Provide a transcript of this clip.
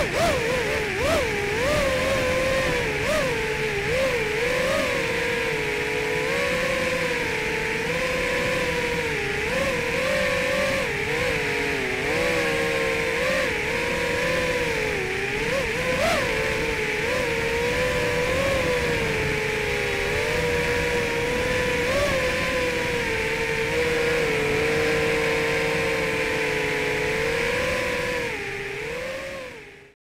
woo, woo.